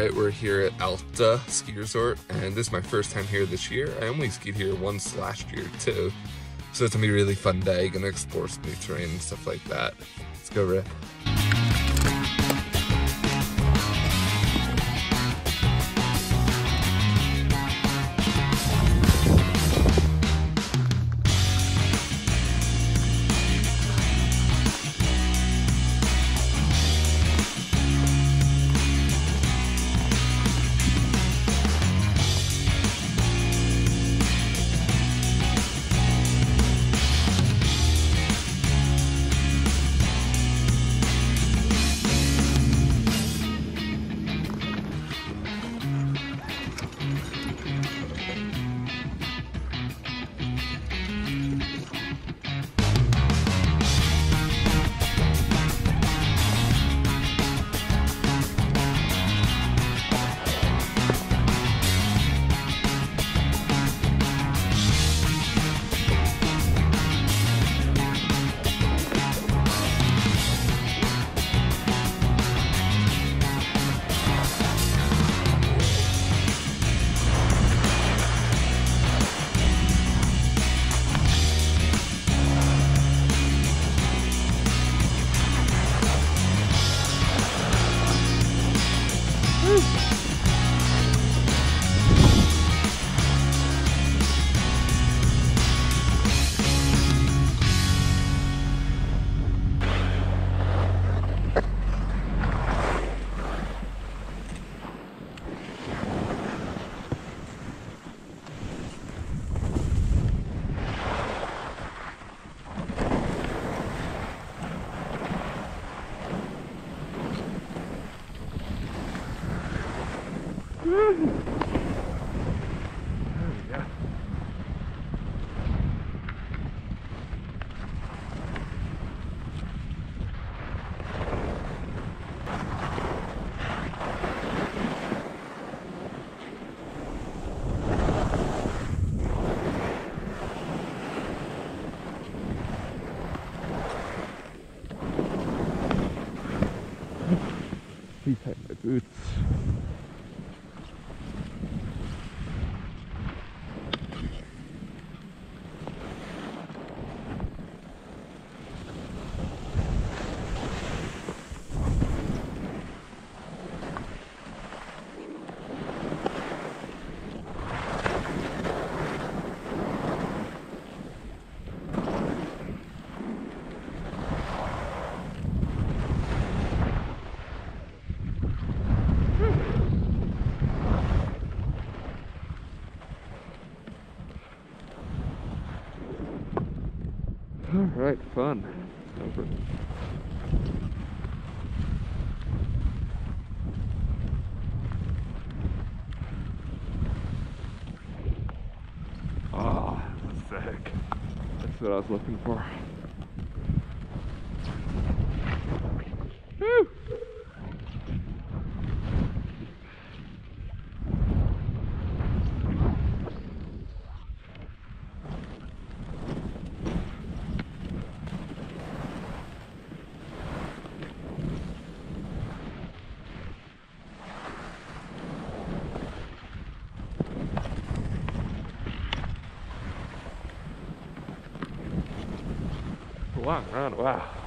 Right, we're here at Alta Ski Resort, and this is my first time here this year. I only skied here once last year too, so it's gonna be a really fun day. Gonna explore some new terrain and stuff like that. Let's go, Rip. Fun. Over. Ah, sick. That's what I was looking for. Run, wow.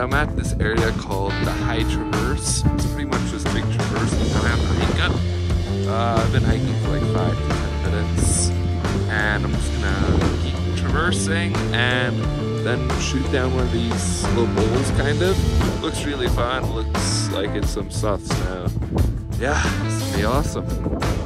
I'm at this area called the High Traverse. It's pretty much this big traverse that I have to hike up. Uh, I've been hiking for like five to ten minutes, and I'm just gonna keep traversing and then shoot down one of these little bowls, kind of. Looks really fun. Looks like it's some soft snow. yeah, it's gonna be awesome.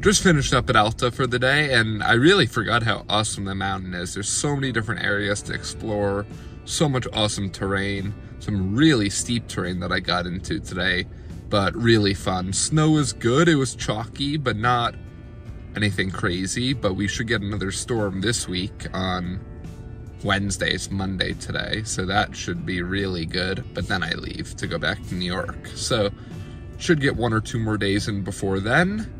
Just finished up at Alta for the day and I really forgot how awesome the mountain is. There's so many different areas to explore, so much awesome terrain, some really steep terrain that I got into today, but really fun. Snow is good, it was chalky, but not anything crazy, but we should get another storm this week on Wednesday, it's Monday today, so that should be really good, but then I leave to go back to New York. So should get one or two more days in before then